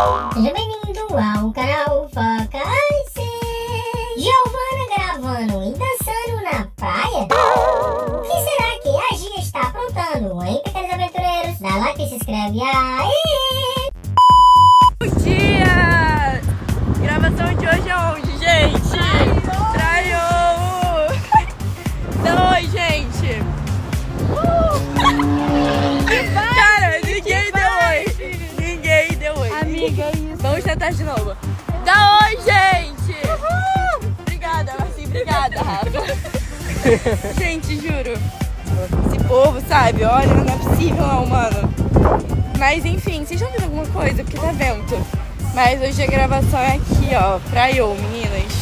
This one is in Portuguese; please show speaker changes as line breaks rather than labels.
Seja bem-vindo ao canal Foca Giovana gravando e dançando na praia? O que será que a Gia está aprontando, hein, pequenos aventureiros? Dá like e se inscreve aí!
Bom dia! Gravação de hoje é onde,
Amiga, é isso.
Vamos tentar de novo. Dá oi, gente! Obrigada, Marcinho, obrigada, Rafa. gente, juro. Esse povo, sabe? Olha, não é possível, não, mano. Mas enfim, vocês estão vendo alguma coisa? Porque tá vento. Mas hoje a gravação é aqui, ó. Pra eu, meninas.